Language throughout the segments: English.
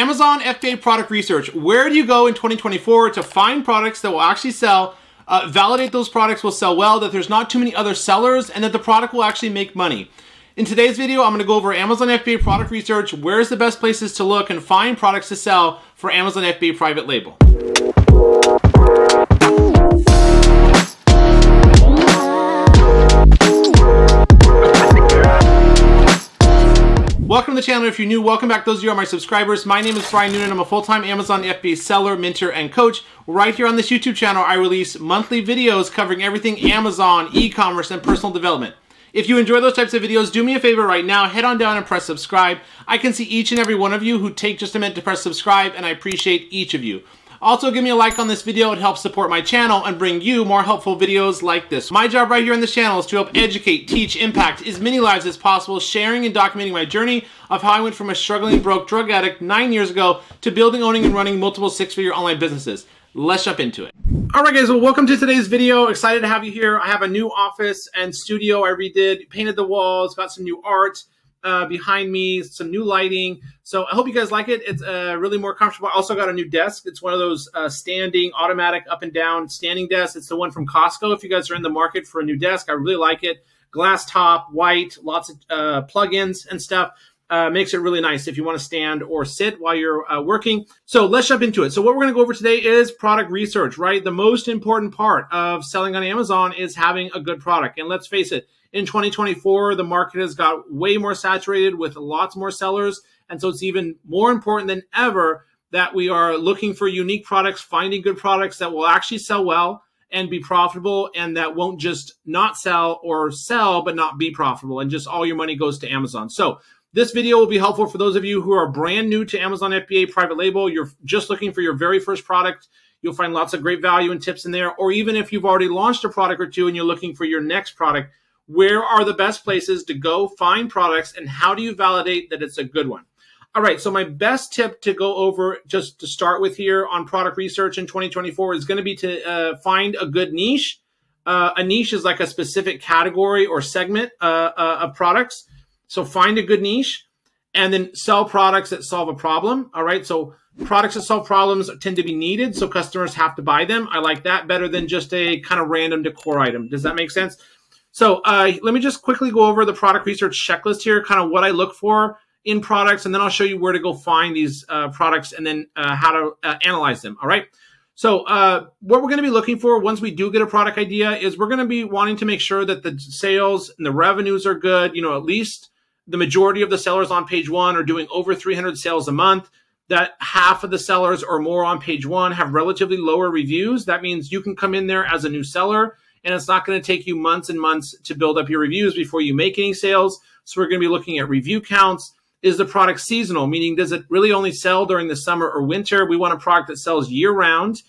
Amazon FBA product research. Where do you go in 2024 to find products that will actually sell, uh, validate those products will sell well, that there's not too many other sellers, and that the product will actually make money? In today's video, I'm going to go over Amazon FBA product research, where's the best places to look and find products to sell for Amazon FBA private label. To the channel. If you're new, welcome back. Those of you are my subscribers. My name is Brian Noonan. I'm a full-time Amazon FBA seller, mentor, and coach. Right here on this YouTube channel, I release monthly videos covering everything Amazon, e-commerce, and personal development. If you enjoy those types of videos, do me a favor right now, head on down and press subscribe. I can see each and every one of you who take just a minute to press subscribe, and I appreciate each of you. Also, give me a like on this video. It helps support my channel and bring you more helpful videos like this. My job right here on this channel is to help educate, teach, impact as many lives as possible, sharing and documenting my journey of how I went from a struggling broke drug addict nine years ago to building, owning, and running multiple six-figure online businesses. Let's jump into it. All right, guys, well, welcome to today's video. Excited to have you here. I have a new office and studio I redid, painted the walls, got some new art uh, behind me, some new lighting. So I hope you guys like it. It's uh, really more comfortable. I also got a new desk. It's one of those uh, standing, automatic, up and down standing desks. It's the one from Costco. If you guys are in the market for a new desk, I really like it. Glass top, white, lots of uh, plugins and stuff. Uh, makes it really nice if you want to stand or sit while you're uh, working. So let's jump into it. So what we're going to go over today is product research, right? The most important part of selling on Amazon is having a good product. And let's face it, in 2024, the market has got way more saturated with lots more sellers. And so it's even more important than ever that we are looking for unique products, finding good products that will actually sell well and be profitable and that won't just not sell or sell but not be profitable and just all your money goes to Amazon. So this video will be helpful for those of you who are brand new to Amazon FBA private label. You're just looking for your very first product. You'll find lots of great value and tips in there. Or even if you've already launched a product or two and you're looking for your next product, where are the best places to go find products and how do you validate that it's a good one? All right, so my best tip to go over just to start with here on product research in 2024 is going to be to uh, find a good niche. Uh, a niche is like a specific category or segment uh, uh of products. So find a good niche and then sell products that solve a problem. All right, so products that solve problems tend to be needed, so customers have to buy them. I like that better than just a kind of random decor item. Does that make sense? So uh, let me just quickly go over the product research checklist here, kind of what I look for in products, and then I'll show you where to go find these uh, products and then uh, how to uh, analyze them. All right. So uh, what we're going to be looking for once we do get a product idea is we're going to be wanting to make sure that the sales and the revenues are good. You know, at least the majority of the sellers on page one are doing over 300 sales a month. That half of the sellers or more on page one have relatively lower reviews. That means you can come in there as a new seller and it's not going to take you months and months to build up your reviews before you make any sales. So we're going to be looking at review counts. Is the product seasonal? Meaning, does it really only sell during the summer or winter? We want a product that sells year round.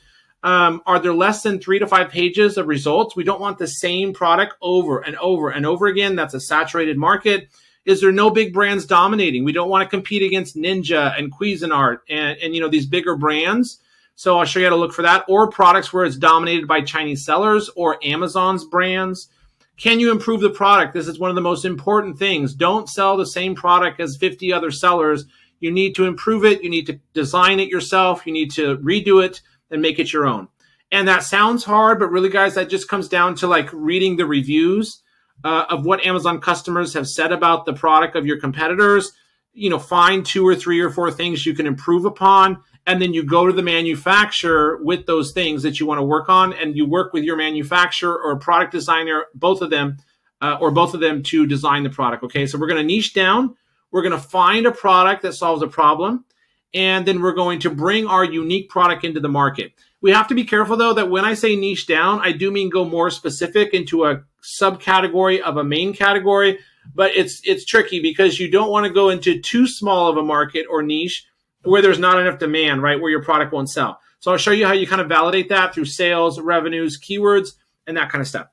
Um, are there less than three to five pages of results? We don't want the same product over and over and over again. That's a saturated market. Is there no big brands dominating? We don't want to compete against Ninja and Cuisinart and, and you know these bigger brands. So I'll show you how to look for that or products where it's dominated by Chinese sellers or Amazon's brands. Can you improve the product? This is one of the most important things. Don't sell the same product as 50 other sellers. You need to improve it. You need to design it yourself. You need to redo it and make it your own. And that sounds hard, but really, guys, that just comes down to like reading the reviews uh, of what Amazon customers have said about the product of your competitors. You know, find two or three or four things you can improve upon and then you go to the manufacturer with those things that you want to work on and you work with your manufacturer or product designer both of them uh, or both of them to design the product okay? So we're going to niche down we're going to find a product that solves a problem and then we're going to bring our unique product into the market. We have to be careful though that when i say niche down i do mean go more specific into a subcategory of a main category but it's it's tricky because you don't want to go into too small of a market or niche where there's not enough demand, right? Where your product won't sell. So I'll show you how you kind of validate that through sales, revenues, keywords, and that kind of stuff.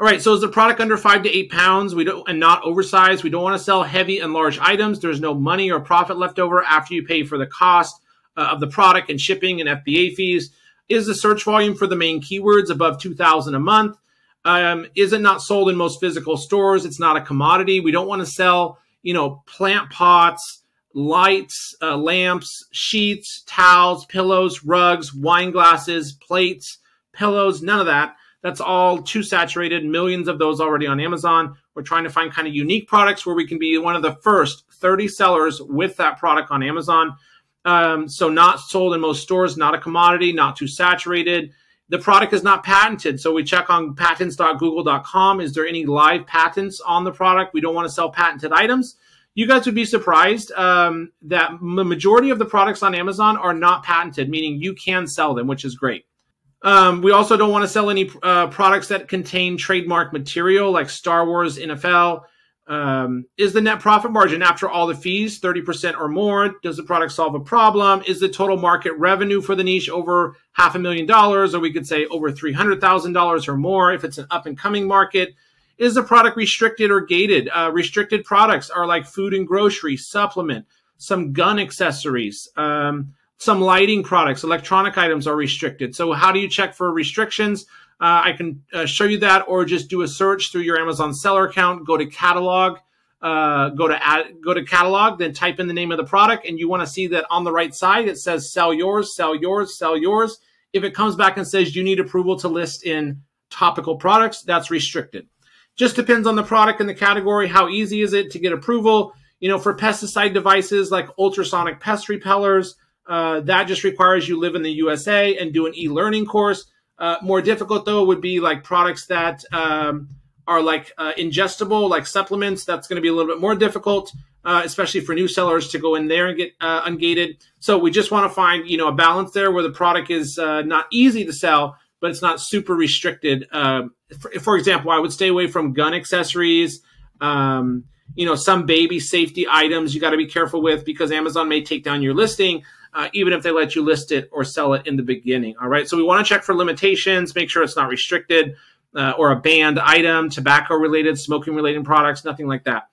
All right, so is the product under five to eight pounds? We don't and not oversized. We don't want to sell heavy and large items. There's no money or profit left over after you pay for the cost uh, of the product and shipping and FBA fees. Is the search volume for the main keywords above 2,000 a month? Um, is it not sold in most physical stores? It's not a commodity. We don't want to sell, you know, plant pots, lights, uh, lamps, sheets, towels, pillows, rugs, wine glasses, plates, pillows, none of that. That's all too saturated. Millions of those already on Amazon. We're trying to find kind of unique products where we can be one of the first 30 sellers with that product on Amazon. Um, so not sold in most stores, not a commodity, not too saturated. The product is not patented. So we check on patents.google.com. Is there any live patents on the product? We don't want to sell patented items. You guys would be surprised um, that the majority of the products on Amazon are not patented, meaning you can sell them, which is great. Um, we also don't want to sell any uh, products that contain trademark material like Star Wars, NFL, um, is the net profit margin after all the fees 30% or more? Does the product solve a problem? Is the total market revenue for the niche over half a million dollars, or we could say over $300,000 or more if it's an up and coming market? Is the product restricted or gated? Uh, restricted products are like food and grocery, supplement, some gun accessories, um, some lighting products, electronic items are restricted. So, how do you check for restrictions? Uh, I can uh, show you that, or just do a search through your Amazon seller account. Go to catalog, uh, go to add, go to catalog, then type in the name of the product, and you want to see that on the right side it says "sell yours, sell yours, sell yours." If it comes back and says you need approval to list in topical products, that's restricted. Just depends on the product and the category. How easy is it to get approval? You know, for pesticide devices like ultrasonic pest repellers, uh, that just requires you live in the USA and do an e-learning course. Uh, more difficult though would be like products that um, are like uh, ingestible, like supplements. That's going to be a little bit more difficult, uh, especially for new sellers to go in there and get uh, ungated. So we just want to find you know a balance there where the product is uh, not easy to sell, but it's not super restricted. Uh, for, for, example, I would stay away from gun accessories. Um, you know, some baby safety items you got to be careful with because Amazon may take down your listing uh, even if they let you list it or sell it in the beginning. All right. So we want to check for limitations, make sure it's not restricted uh, or a banned item, tobacco related, smoking related products, nothing like that.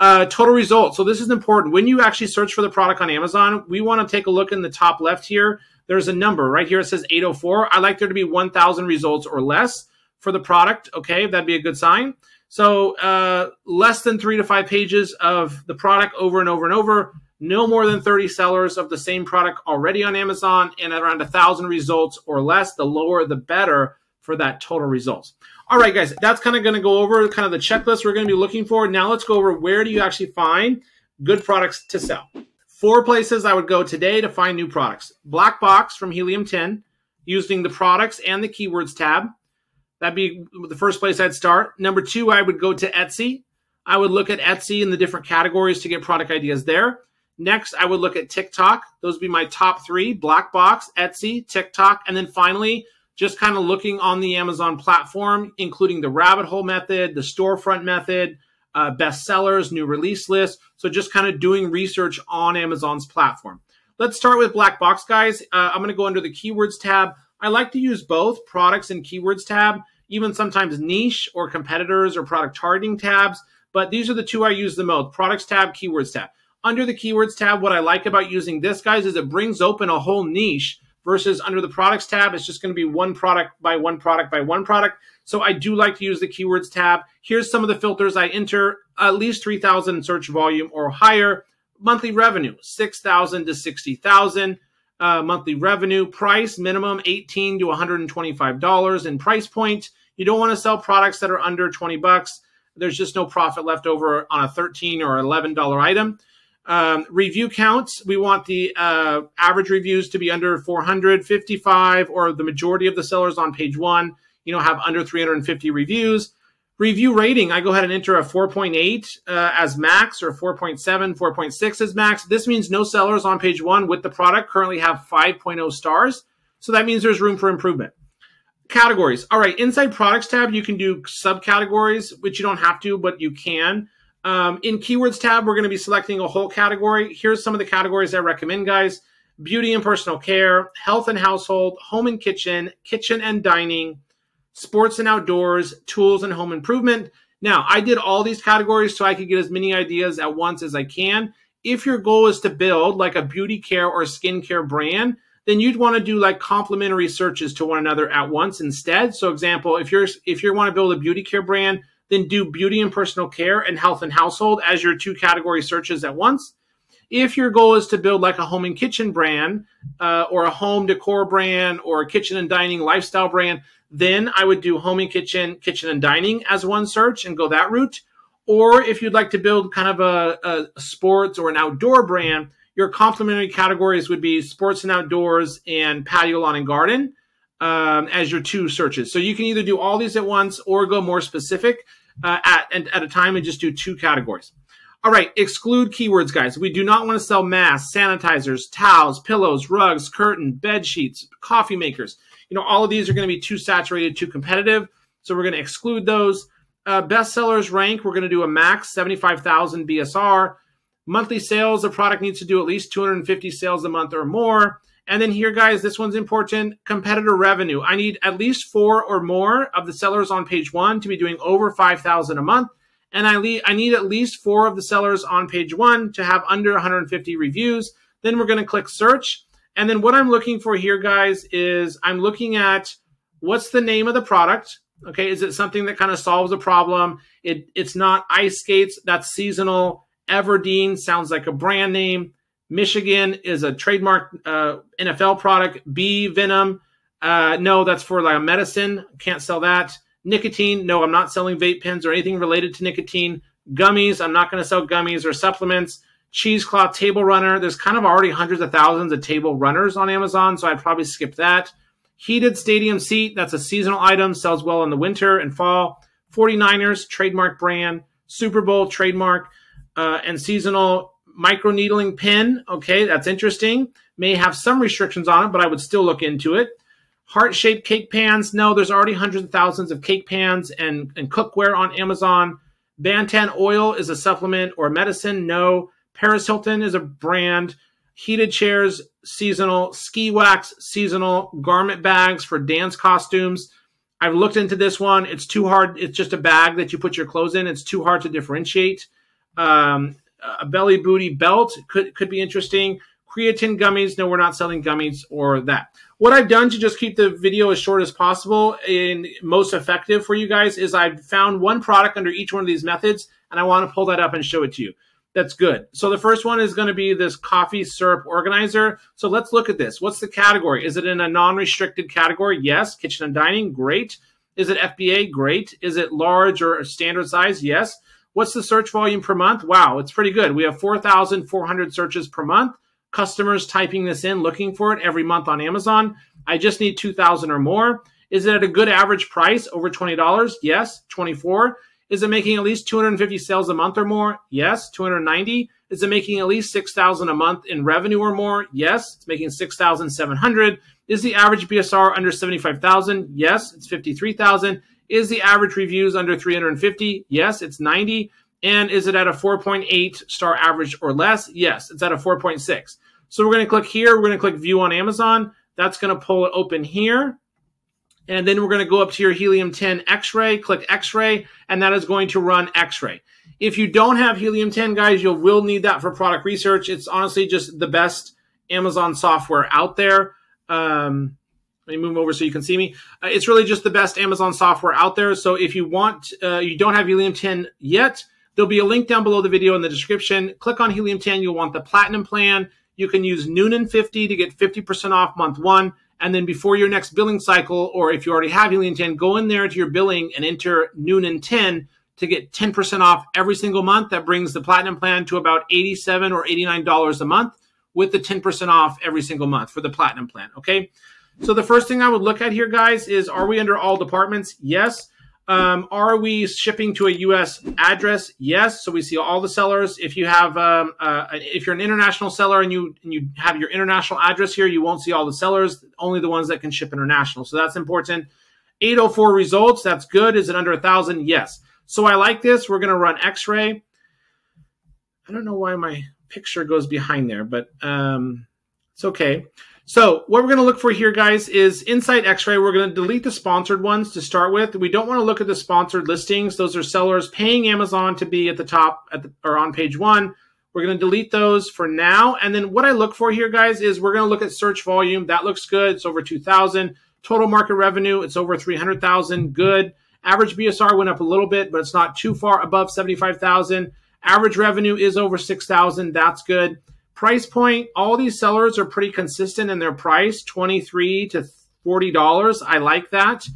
Uh, total results. So this is important. When you actually search for the product on Amazon, we want to take a look in the top left here. There's a number right here. It says 804. I like there to be 1,000 results or less for the product. Okay, that'd be a good sign. So uh, less than three to five pages of the product over and over and over no more than 30 sellers of the same product already on Amazon, and around a thousand results or less. The lower, the better for that total results. All right, guys, that's kind of going to go over kind of the checklist we're going to be looking for. Now let's go over where do you actually find good products to sell. Four places I would go today to find new products. Black Box from Helium 10, using the products and the keywords tab. That'd be the first place I'd start. Number two, I would go to Etsy. I would look at Etsy in the different categories to get product ideas there. Next, I would look at TikTok. Those would be my top three Black Box, Etsy, TikTok. And then finally, just kind of looking on the Amazon platform, including the rabbit hole method, the storefront method, uh, best sellers, new release list. So just kind of doing research on Amazon's platform. Let's start with Black Box, guys. Uh, I'm going to go under the keywords tab. I like to use both products and keywords tab, even sometimes niche or competitors or product targeting tabs. But these are the two I use the most products tab, keywords tab under the keywords tab, what I like about using this, guys, is it brings open a whole niche versus under the products tab, it's just going to be one product by one product by one product. So I do like to use the keywords tab. Here's some of the filters I enter, at least 3,000 search volume or higher. Monthly revenue, 6,000 to 60,000. Uh, monthly revenue, price minimum 18 to $125 in price point. You don't want to sell products that are under 20 bucks. There's just no profit left over on a 13 or $11 item. Um, review counts, we want the uh, average reviews to be under 455 or the majority of the sellers on page one, you know, have under 350 reviews. Review rating, I go ahead and enter a 4.8 uh, as max or 4.7, 4.6 as max. This means no sellers on page one with the product currently have 5.0 stars. So that means there's room for improvement. Categories. All right, inside products tab, you can do subcategories, which you don't have to, but you can. Um, in keywords tab, we're going to be selecting a whole category. Here's some of the categories I recommend, guys. Beauty and personal care, health and household, home and kitchen, kitchen and dining, sports and outdoors, tools and home improvement. Now, I did all these categories so I could get as many ideas at once as I can. If your goal is to build like a beauty care or skincare brand, then you'd want to do like complementary searches to one another at once instead. So example, if you're if you want to build a beauty care brand, then do beauty and personal care and health and household as your two category searches at once. If your goal is to build like a home and kitchen brand uh, or a home decor brand or a kitchen and dining lifestyle brand, then I would do home and kitchen, kitchen and dining as one search and go that route. Or if you'd like to build kind of a, a sports or an outdoor brand, your complementary categories would be sports and outdoors and patio, lawn, and garden um, as your two searches. So you can either do all these at once or go more specific uh, at, at a time and just do two categories. All right, exclude keywords, guys. We do not want to sell masks, sanitizers, towels, pillows, rugs, curtain, bed sheets, coffee makers. You know, all of these are going to be too saturated, too competitive. So we're going to exclude those. Uh, bestsellers rank, we're going to do a max 75,000 BSR. Monthly sales, the product needs to do at least 250 sales a month or more. And then here, guys, this one's important. Competitor revenue. I need at least four or more of the sellers on page one to be doing over 5,000 a month and I, I need at least four of the sellers on page one to have under 150 reviews. Then we're going to click search. And then what I'm looking for here, guys, is I'm looking at what's the name of the product. Okay, is it something that kind of solves a problem? It, it's not ice skates, that's seasonal. Everdeen sounds like a brand name. Michigan is a trademark uh, NFL product. Bee Venom, uh, no, that's for like a medicine. Can't sell that. Nicotine, no, I'm not selling vape pens or anything related to nicotine. Gummies, I'm not going to sell gummies or supplements. Cheesecloth table runner, there's kind of already hundreds of thousands of table runners on Amazon, so I'd probably skip that. Heated stadium seat, that's a seasonal item, sells well in the winter and fall. 49ers, trademark brand. Super Bowl, trademark. Uh, and seasonal micro needling pin, okay, that's interesting. May have some restrictions on it, but I would still look into it. Heart shaped cake pans. No, there's already hundreds of thousands of cake pans and, and cookware on Amazon. Batana oil is a supplement or medicine. No. Paris Hilton is a brand. Heated chairs, seasonal. Ski wax, seasonal. Garment bags for dance costumes. I've looked into this one. It's too hard. It's just a bag that you put your clothes in. It's too hard to differentiate. Um, a belly booty belt could could be interesting. Creatine gummies. No, we're not selling gummies or that. What I've done to just keep the video as short as possible and most effective for you guys is I've found one product under each one of these methods, and I want to pull that up and show it to you. That's good. So the first one is going to be this coffee syrup organizer. So let's look at this. What's the category? Is it in a non-restricted category? Yes. Kitchen and dining? Great. Is it FBA? Great. Is it large or standard size? Yes. What's the search volume per month? Wow, it's pretty good. We have 4,400 searches per month customers typing this in, looking for it every month on Amazon. I just need 2000 or more. Is it at a good average price over $20? Yes. 24. Is it making at least 250 sales a month or more? Yes. 290. Is it making at least 6,000 a month in revenue or more? Yes. It's making 6,700. Is the average BSR under 75,000? Yes. It's 53,000. Is the average reviews under 350? Yes. It's 90. And is it at a 4.8 star average or less? Yes, it's at a 4.6. So we're going to click here. We're going to click view on Amazon. That's going to pull it open here. And then we're going to go up to your Helium 10 X-ray, click X-ray, and that is going to run X-ray. If you don't have Helium 10, guys, you will need that for product research. It's honestly just the best Amazon software out there. Um, let me move over so you can see me. Uh, it's really just the best Amazon software out there. So if you want, uh, you don't have Helium 10 yet, There'll be a link down below the video in the description. Click on Helium 10. You'll want the platinum plan. You can use Noonan 50 to get 50% off month one. And then before your next billing cycle, or if you already have Helium 10, go in there to your billing and enter Noonan 10 to get 10% off every single month. That brings the platinum plan to about 87 or $89 a month with the 10% off every single month for the platinum plan. Okay. So the first thing I would look at here, guys, is are we under all departments? Yes. Um, are we shipping to a U.S. address? Yes. So we see all the sellers. If you have, um, uh, if you're an international seller and you and you have your international address here, you won't see all the sellers. Only the ones that can ship international. So that's important. 804 results. That's good. Is it under a thousand? Yes. So I like this. We're going to run X-ray. I don't know why my picture goes behind there, but um, it's okay. So what we're going to look for here, guys, is Insight X-Ray. We're going to delete the sponsored ones to start with. We don't want to look at the sponsored listings. Those are sellers paying Amazon to be at the top at the, or on page one. We're going to delete those for now. And then what I look for here, guys, is we're going to look at search volume. That looks good. It's over 2,000. Total market revenue, it's over 300,000. Good. Average BSR went up a little bit, but it's not too far above 75,000. Average revenue is over 6,000. That's good. Price point, all these sellers are pretty consistent in their price, 23 to $40. I like that.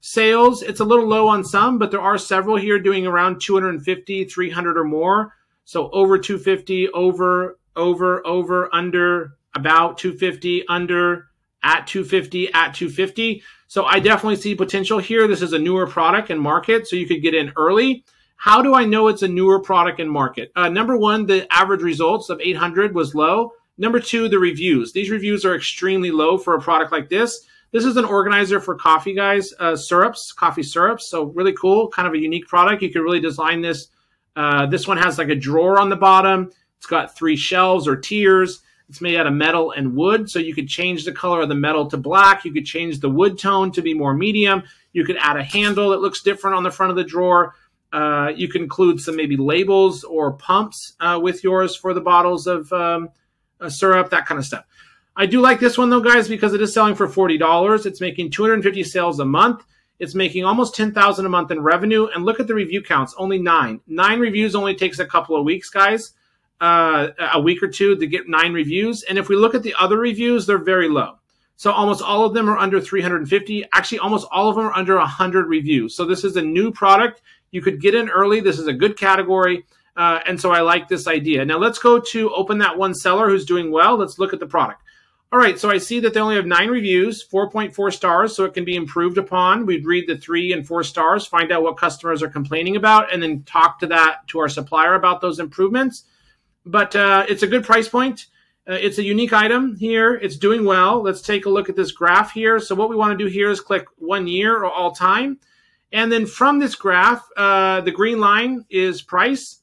Sales, it's a little low on some, but there are several here doing around 250, 300 or more. So over 250, over, over, over, under, about 250, under, at 250, at 250. So I definitely see potential here. This is a newer product and market, so you could get in early. How do I know it's a newer product and market? Uh, number one, the average results of 800 was low. Number two, the reviews. These reviews are extremely low for a product like this. This is an organizer for coffee guys, uh, syrups, coffee syrups. So really cool, kind of a unique product. You could really design this. Uh, this one has like a drawer on the bottom. It's got three shelves or tiers. It's made out of metal and wood, so you could change the color of the metal to black. You could change the wood tone to be more medium. You could add a handle that looks different on the front of the drawer. Uh, you can include some maybe labels or pumps uh, with yours for the bottles of um, uh, syrup, that kind of stuff. I do like this one though, guys, because it is selling for $40. It's making 250 sales a month. It's making almost 10,000 a month in revenue. And look at the review counts, only nine. Nine reviews only takes a couple of weeks, guys uh, a week or two to get nine reviews. And if we look at the other reviews, they're very low. So almost all of them are under 350. Actually, almost all of them are under 100 reviews. So this is a new product. You could get in early. This is a good category. Uh, and so I like this idea. Now let's go to open that one seller who's doing well. Let's look at the product. All right, so I see that they only have nine reviews, 4.4 stars, so it can be improved upon. We'd read the three and four stars, find out what customers are complaining about, and then talk to that to our supplier about those improvements but uh, it's a good price point. Uh, it's a unique item here. It's doing well. Let's take a look at this graph here. So what we want to do here is click one year or all time. And then from this graph, uh, the green line is price.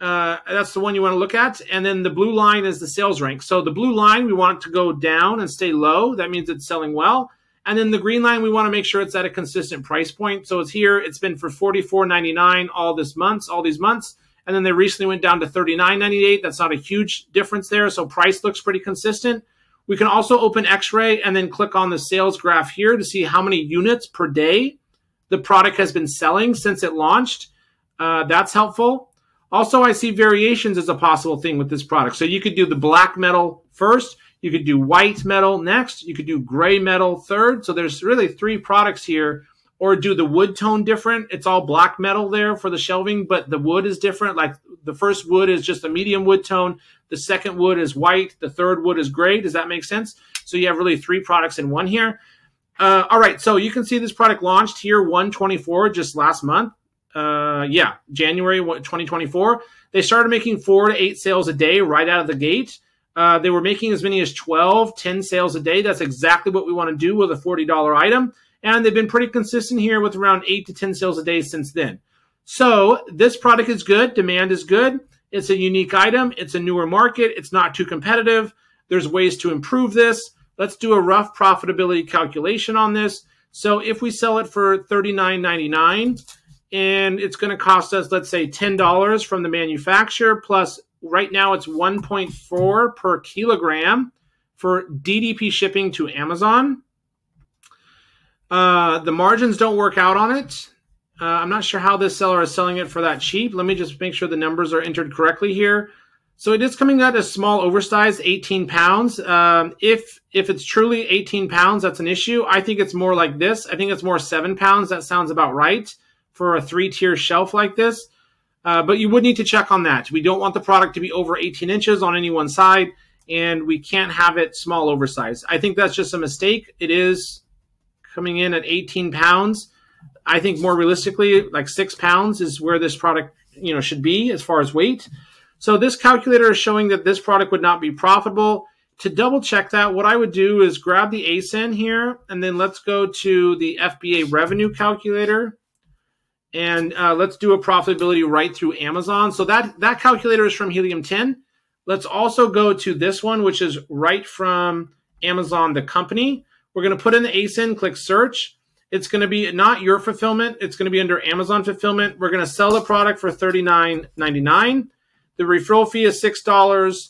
Uh, that's the one you want to look at. And then the blue line is the sales rank. So the blue line, we want it to go down and stay low. That means it's selling well. And then the green line, we want to make sure it's at a consistent price point. So it's here. It's been for $44.99 all this months, all these months and then they recently went down to $39.98. That's not a huge difference there, so price looks pretty consistent. We can also open X-Ray and then click on the sales graph here to see how many units per day the product has been selling since it launched. Uh, that's helpful. Also, I see variations as a possible thing with this product. So you could do the black metal first, you could do white metal next, you could do gray metal third. So there's really three products here or do the wood tone different. It's all black metal there for the shelving, but the wood is different. Like the first wood is just a medium wood tone. The second wood is white. The third wood is gray. Does that make sense? So you have really three products in one here. Uh, all right, so you can see this product launched here 124 just last month. Uh, yeah, January 2024. They started making four to eight sales a day right out of the gate. Uh, they were making as many as 12, 10 sales a day. That's exactly what we want to do with a $40 item and they've been pretty consistent here with around 8 to 10 sales a day since then. So this product is good. Demand is good. It's a unique item. It's a newer market. It's not too competitive. There's ways to improve this. Let's do a rough profitability calculation on this. So if we sell it for $39.99 and it's going to cost us, let's say $10 from the manufacturer plus right now it's 1.4 per kilogram for DDP shipping to Amazon. Uh, the margins don't work out on it. Uh, I'm not sure how this seller is selling it for that cheap. Let me just make sure the numbers are entered correctly here. So it is coming out as small, oversized, 18 pounds. Um, if if it's truly 18 pounds, that's an issue. I think it's more like this. I think it's more seven pounds. That sounds about right for a three-tier shelf like this. Uh, but you would need to check on that. We don't want the product to be over 18 inches on any one side, and we can't have it small, oversized. I think that's just a mistake. It is coming in at 18 pounds. I think more realistically, like six pounds is where this product you know should be as far as weight. So this calculator is showing that this product would not be profitable. To double check that, what I would do is grab the ASIN here, and then let's go to the FBA revenue calculator, and uh, let's do a profitability right through Amazon. So that that calculator is from Helium 10. Let's also go to this one, which is right from Amazon, the company. We're going to put in the ASIN, click search. It's going to be not your fulfillment. It's going to be under Amazon fulfillment. We're going to sell the product for $39.99. The referral fee is $6.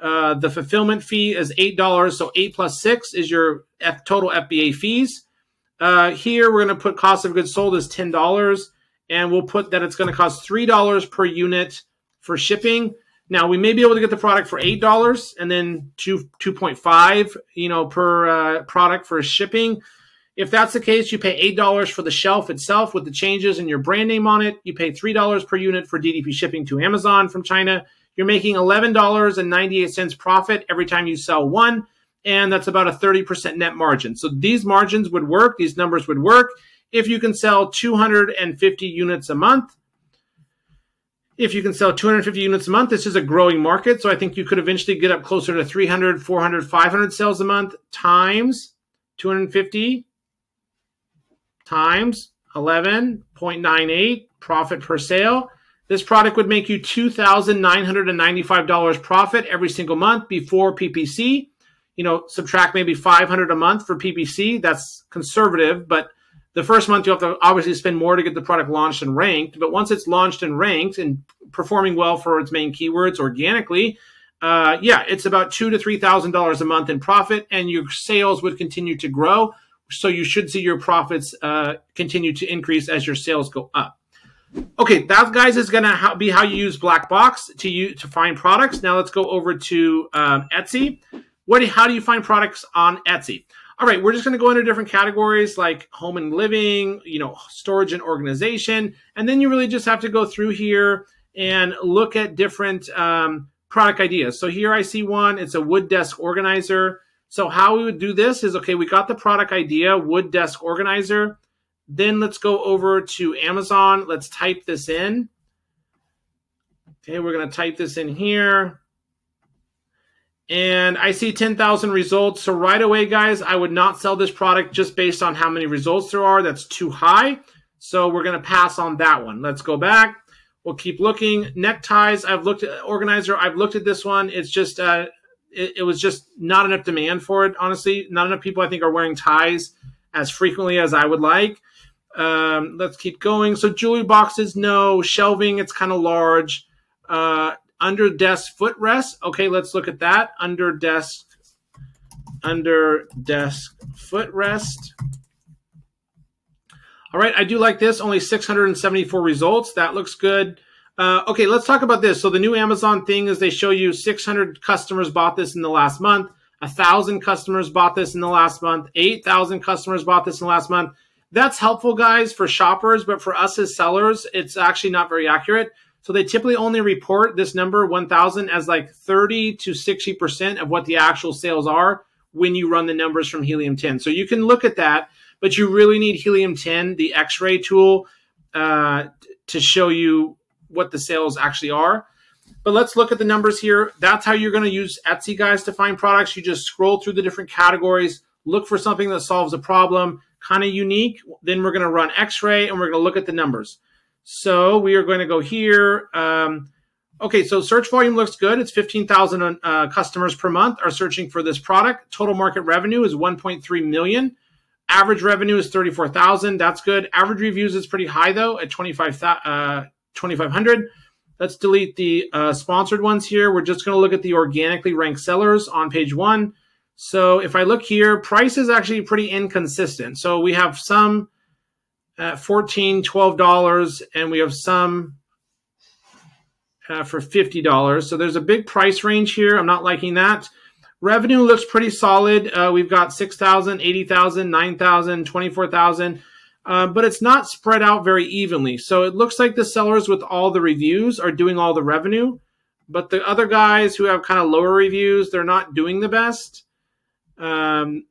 Uh, the fulfillment fee is $8. So 8 plus 6 is your F total FBA fees. Uh, here, we're going to put cost of goods sold as $10. And we'll put that it's going to cost $3 per unit for shipping. Now we may be able to get the product for eight dollars and then two two point five, you know, per uh, product for shipping. If that's the case, you pay eight dollars for the shelf itself with the changes and your brand name on it. You pay three dollars per unit for DDP shipping to Amazon from China. You're making eleven dollars and ninety eight cents profit every time you sell one, and that's about a thirty percent net margin. So these margins would work. These numbers would work if you can sell two hundred and fifty units a month if you can sell 250 units a month, this is a growing market. So I think you could eventually get up closer to 300, 400, 500 sales a month times 250 times 11.98 profit per sale. This product would make you $2,995 profit every single month before PPC. You know, subtract maybe 500 a month for PPC. That's conservative, but the first month you have to obviously spend more to get the product launched and ranked. But once it's launched and ranked and performing well for its main keywords organically, uh, yeah, it's about two to three thousand dollars a month in profit, and your sales would continue to grow. So you should see your profits uh, continue to increase as your sales go up. Okay, that guys is going to be how you use Black Box to you to find products. Now let's go over to um, Etsy. What? How do you find products on Etsy? all right, we're just going to go into different categories like home and living, you know, storage and organization. And then you really just have to go through here and look at different um, product ideas. So here I see one, it's a wood desk organizer. So how we would do this is, okay, we got the product idea, wood desk organizer. Then let's go over to Amazon. Let's type this in. Okay, we're going to type this in here and I see 10,000 results. So right away, guys, I would not sell this product just based on how many results there are. That's too high. So we're going to pass on that one. Let's go back. We'll keep looking. Neckties, I've looked at organizer. I've looked at this one. It's just, uh, it, it was just not enough demand for it. Honestly, not enough people I think are wearing ties as frequently as I would like. Um, let's keep going. So jewelry boxes, no. Shelving, it's kind of large. Uh, under desk footrest. Okay, let's look at that. Under desk, under desk footrest. All right, I do like this. Only 674 results. That looks good. Uh, okay, let's talk about this. So the new Amazon thing is they show you 600 customers bought this in the last month. A thousand customers bought this in the last month. 8,000 customers bought this in the last month. That's helpful, guys, for shoppers, but for us as sellers, it's actually not very accurate. So they typically only report this number 1000 as like 30 to 60% of what the actual sales are when you run the numbers from Helium 10. So you can look at that, but you really need Helium 10, the X-ray tool, uh, to show you what the sales actually are. But let's look at the numbers here. That's how you're going to use Etsy, guys, to find products. You just scroll through the different categories, look for something that solves a problem, kind of unique. Then we're going to run X-ray and we're going to look at the numbers. So we are going to go here. Um, okay, so search volume looks good. It's 15,000 uh, customers per month are searching for this product. Total market revenue is 1.3 million. Average revenue is 34,000. That's good. Average reviews is pretty high though at 25, uh, 2,500. Let's delete the uh, sponsored ones here. We're just going to look at the organically ranked sellers on page one. So if I look here, price is actually pretty inconsistent. So we have some at 14 $12, and we have some uh, for $50. So there's a big price range here. I'm not liking that. Revenue looks pretty solid. Uh, we've got 6,000, 80,000, 9,000, 24,000, uh, but it's not spread out very evenly. So it looks like the sellers with all the reviews are doing all the revenue, but the other guys who have kind of lower reviews, they're not doing the best. Um,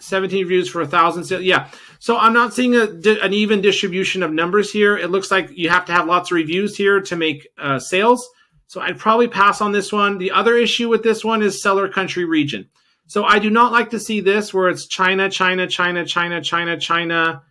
17 reviews for a thousand sales. Yeah. So I'm not seeing a, an even distribution of numbers here. It looks like you have to have lots of reviews here to make uh, sales. So I'd probably pass on this one. The other issue with this one is seller country region. So I do not like to see this where it's China, China, China, China, China, China.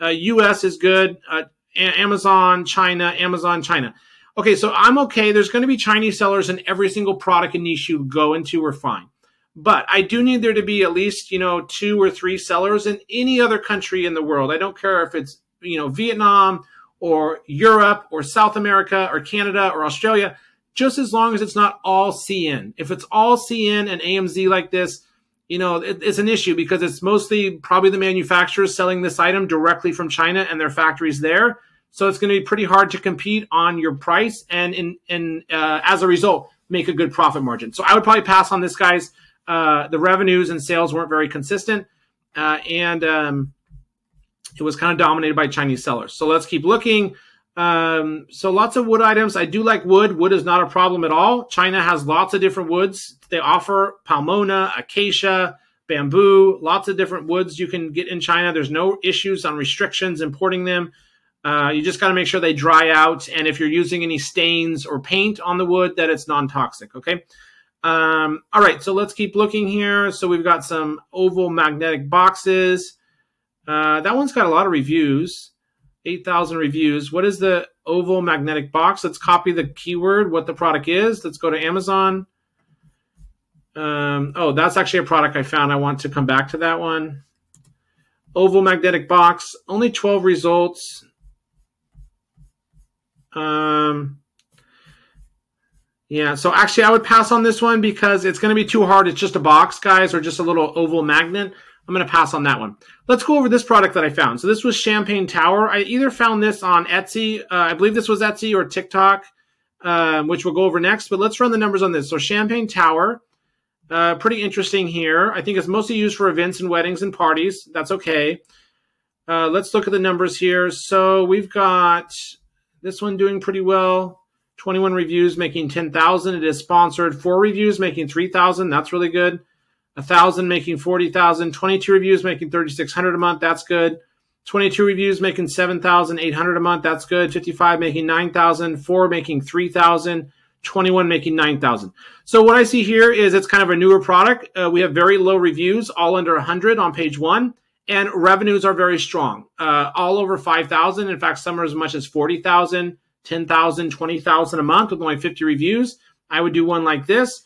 Uh, US is good. Uh, Amazon, China, Amazon, China. Okay, so I'm okay. There's going to be Chinese sellers in every single product and niche you go into. We're fine. But I do need there to be at least, you know, two or three sellers in any other country in the world. I don't care if it's, you know, Vietnam or Europe or South America or Canada or Australia, just as long as it's not all CN. If it's all CN and AMZ like this, you know, it, it's an issue because it's mostly probably the manufacturers selling this item directly from China and their factories there. So it's going to be pretty hard to compete on your price and in, in uh, as a result, make a good profit margin. So I would probably pass on this, guys. Uh, the revenues and sales weren't very consistent, uh, and um, it was kind of dominated by Chinese sellers. So let's keep looking. Um, so lots of wood items. I do like wood. Wood is not a problem at all. China has lots of different woods. They offer paulownia, acacia, bamboo, lots of different woods you can get in China. There's no issues on restrictions importing them. Uh, you just got to make sure they dry out. And if you're using any stains or paint on the wood, that it's non-toxic. Okay. Um, all right. So let's keep looking here. So we've got some oval magnetic boxes. Uh, that one's got a lot of reviews. 8,000 reviews. What is the oval magnetic box? Let's copy the keyword, what the product is. Let's go to Amazon. Um, oh, that's actually a product I found. I want to come back to that one. Oval magnetic box, only 12 results. Um, yeah, so actually I would pass on this one because it's going to be too hard. It's just a box, guys, or just a little oval magnet. I'm going to pass on that one. Let's go over this product that I found. So this was Champagne Tower. I either found this on Etsy. Uh, I believe this was Etsy or TikTok, um, which we'll go over next. But let's run the numbers on this. So Champagne Tower, uh, pretty interesting here. I think it's mostly used for events and weddings and parties. That's okay. Uh, let's look at the numbers here. So we've got this one doing pretty well. 21 reviews making 10,000. It is sponsored. Four reviews making 3,000. That's really good. 1,000 making 40,000, 22 reviews making 3,600 a month. That's good. 22 reviews making 7,800 a month. That's good. 55 making 9,000, 4 making 3,000, 21 making 9,000. So what I see here is it's kind of a newer product. Uh, we have very low reviews, all under 100 on page one, and revenues are very strong, uh, all over 5,000. In fact, some are as much as 40,000, 10,000, 20,000 a month with only 50 reviews. I would do one like this.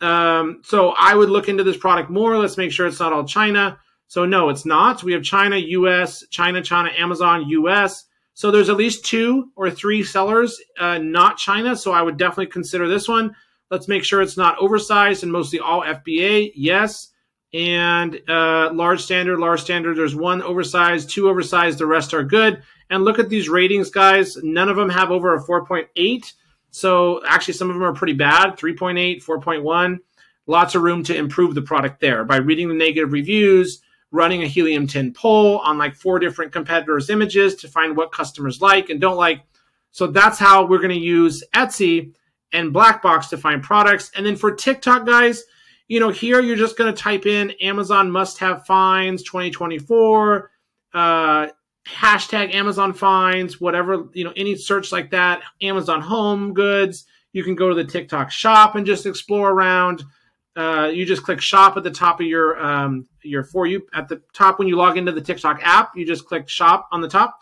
Um, so I would look into this product more. Let's make sure it's not all China. So no, it's not. We have China, US, China, China, Amazon, US. So there's at least two or three sellers, uh, not China. So I would definitely consider this one. Let's make sure it's not oversized and mostly all FBA. Yes. And uh, large standard, large standard. There's one oversized, two oversized. The rest are good. And look at these ratings, guys. None of them have over a 4.8. So actually, some of them are pretty bad 3.8, 4.1. Lots of room to improve the product there by reading the negative reviews, running a helium 10 poll on like four different competitors' images to find what customers like and don't like. So that's how we're going to use Etsy and Blackbox to find products. And then for TikTok, guys, you know, here you're just going to type in Amazon must have finds 2024. Uh, hashtag Amazon finds, whatever, you know, any search like that, Amazon home goods. You can go to the TikTok shop and just explore around. Uh, you just click shop at the top of your um, your for you at the top when you log into the TikTok app. You just click shop on the top.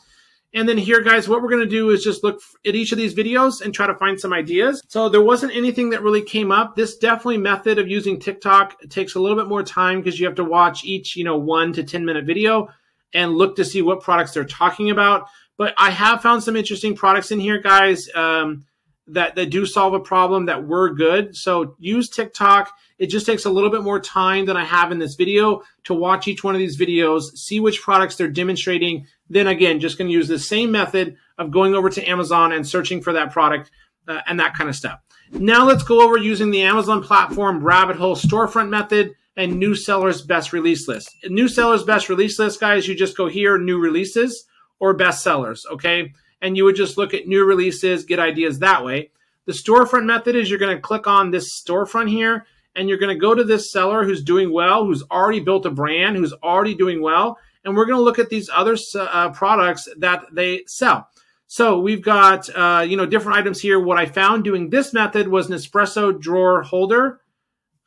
And then here, guys, what we're going to do is just look at each of these videos and try to find some ideas. So there wasn't anything that really came up. This definitely method of using TikTok takes a little bit more time because you have to watch each, you know, one to 10 minute video and look to see what products they're talking about. But I have found some interesting products in here, guys, um, that, that do solve a problem that were good. So use TikTok. It just takes a little bit more time than I have in this video to watch each one of these videos, see which products they're demonstrating. Then again, just going to use the same method of going over to Amazon and searching for that product uh, and that kind of stuff. Now let's go over using the Amazon platform rabbit hole storefront method and new sellers best release list. New sellers best release list, guys, you just go here, new releases or best sellers, okay? And you would just look at new releases, get ideas that way. The storefront method is you're going to click on this storefront here and you're going to go to this seller who's doing well, who's already built a brand, who's already doing well, and we're going to look at these other uh, products that they sell. So we've got, uh, you know, different items here. What I found doing this method was an espresso drawer holder.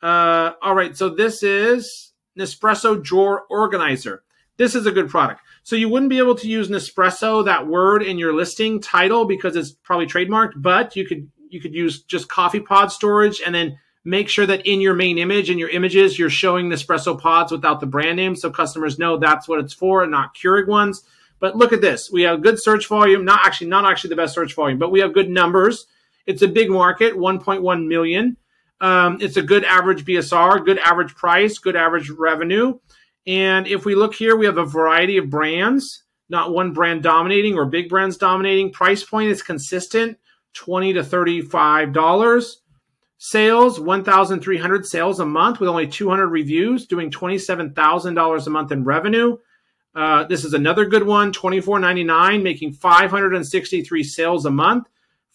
Uh, all right, so this is Nespresso Drawer Organizer. This is a good product. So you wouldn't be able to use Nespresso, that word, in your listing title because it's probably trademarked, but you could you could use just coffee pod storage and then make sure that in your main image and your images you're showing Nespresso pods without the brand name so customers know that's what it's for and not Keurig ones. But look at this. We have good search volume, not actually not actually the best search volume, but we have good numbers. It's a big market, 1.1 million. Um, it's a good average BSR, good average price, good average revenue. And if we look here, we have a variety of brands. not one brand dominating or big brands dominating. Price point is consistent, 20 to $35. Sales, 1,300 sales a month with only 200 reviews, doing $27,000 a month in revenue. Uh, this is another good one, $24.99, making 563 sales a month,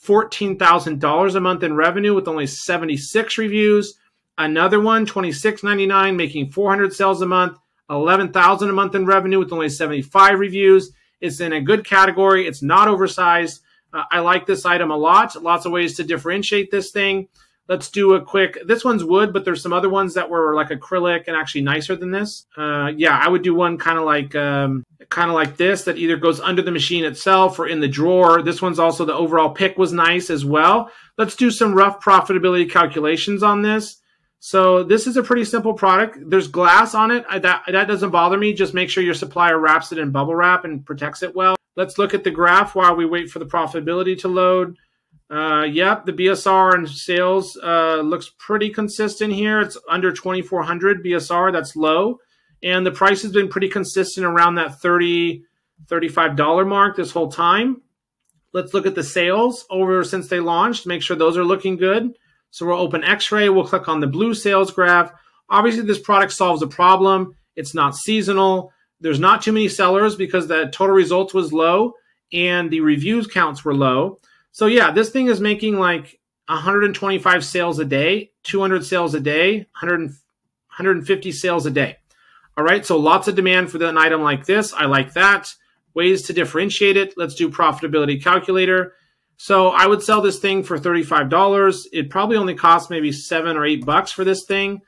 $14,000 a month in revenue with only 76 reviews. Another one, $26.99, making 400 sales a month, 11,000 a month in revenue with only 75 reviews. It's in a good category. It's not oversized. Uh, I like this item a lot. Lots of ways to differentiate this thing. Let's do a quick. This one's wood, but there's some other ones that were like acrylic and actually nicer than this. Uh, yeah, I would do one kind of like um, kind of like this that either goes under the machine itself or in the drawer. This one's also the overall pick was nice as well. Let's do some rough profitability calculations on this. So this is a pretty simple product. There's glass on it. that, that doesn't bother me. Just make sure your supplier wraps it in bubble wrap and protects it well. Let's look at the graph while we wait for the profitability to load. Uh, yep, the BSR and sales uh, looks pretty consistent here. It's under 2,400 BSR. That's low. And the price has been pretty consistent around that 30 $35 mark this whole time. Let's look at the sales over since they launched. Make sure those are looking good. So we'll open X-Ray. We'll click on the blue sales graph. Obviously, this product solves a problem. It's not seasonal. There's not too many sellers because the total results was low and the reviews counts were low. So yeah, this thing is making like 125 sales a day, 200 sales a day, 100, 150 sales a day. All right, so lots of demand for an item like this. I like that. Ways to differentiate it. Let's do profitability calculator. So I would sell this thing for $35. It probably only costs maybe seven or eight bucks for this thing.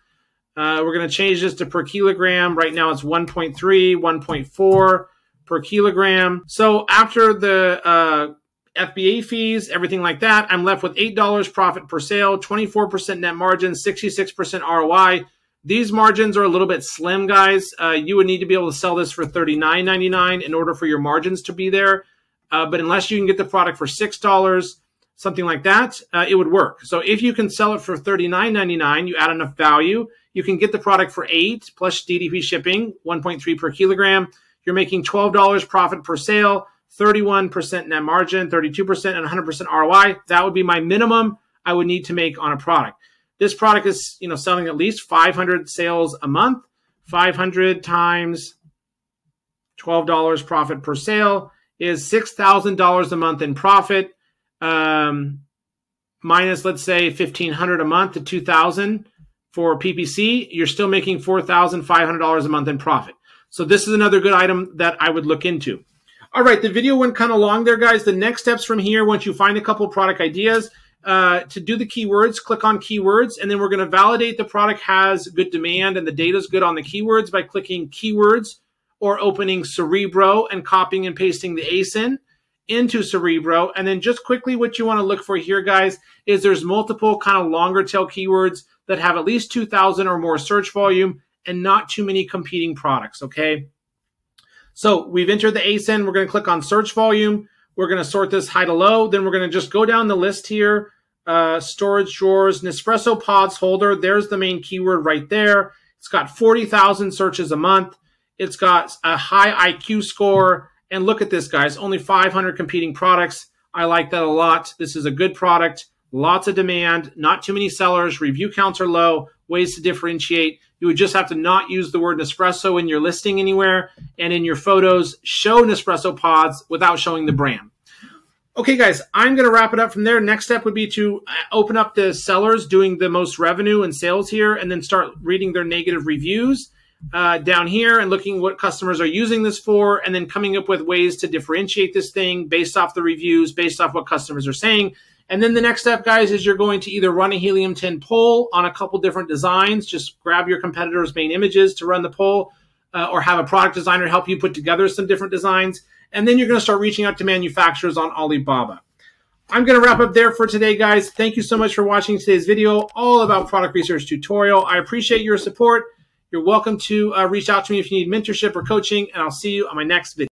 Uh, we're going to change this to per kilogram. Right now it's 1.3, 1.4 per kilogram. So after the uh, FBA fees, everything like that, I'm left with $8 profit per sale, 24% net margin, 66% ROI. These margins are a little bit slim, guys. Uh, you would need to be able to sell this for $39.99 in order for your margins to be there. Uh, but unless you can get the product for $6, something like that, uh, it would work. So if you can sell it for $39.99, you add enough value, you can get the product for 8 plus DDP shipping, 1.3 per kilogram. You're making $12 profit per sale. 31% net margin, 32%, and 100% ROI. That would be my minimum I would need to make on a product. This product is, you know, selling at least 500 sales a month. 500 times $12 profit per sale is $6,000 a month in profit. Um, minus, let's say, 1500 a month to 2000 for PPC, you're still making $4,500 a month in profit. So this is another good item that I would look into. All right, the video went kind of long there, guys. The next steps from here, once you find a couple product ideas, uh, to do the keywords, click on keywords, and then we're going to validate the product has good demand and the data is good on the keywords by clicking keywords or opening Cerebro and copying and pasting the ASIN into Cerebro. And then just quickly, what you want to look for here, guys, is there's multiple kind of longer tail keywords that have at least 2,000 or more search volume and not too many competing products, okay? So we've entered the ASIN. We're going to click on search volume. We're going to sort this high to low. Then we're going to just go down the list here. Uh, storage drawers, Nespresso pods holder. There's the main keyword right there. It's got 40,000 searches a month. It's got a high IQ score. And look at this, guys. Only 500 competing products. I like that a lot. This is a good product. Lots of demand. Not too many sellers. Review counts are low. Ways to differentiate. You would just have to not use the word Nespresso in your listing anywhere and in your photos, show Nespresso pods without showing the brand. Okay, guys, I'm going to wrap it up from there. Next step would be to uh, open up the sellers doing the most revenue and sales here and then start reading their negative reviews uh, down here and looking what customers are using this for and then coming up with ways to differentiate this thing based off the reviews, based off what customers are saying. And then the next step, guys, is you're going to either run a helium 10 poll on a couple different designs. Just grab your competitor's main images to run the poll, uh, or have a product designer help you put together some different designs. And then you're going to start reaching out to manufacturers on Alibaba. I'm going to wrap up there for today, guys. Thank you so much for watching today's video, all about product research tutorial. I appreciate your support. You're welcome to uh, reach out to me if you need mentorship or coaching, and I'll see you on my next video.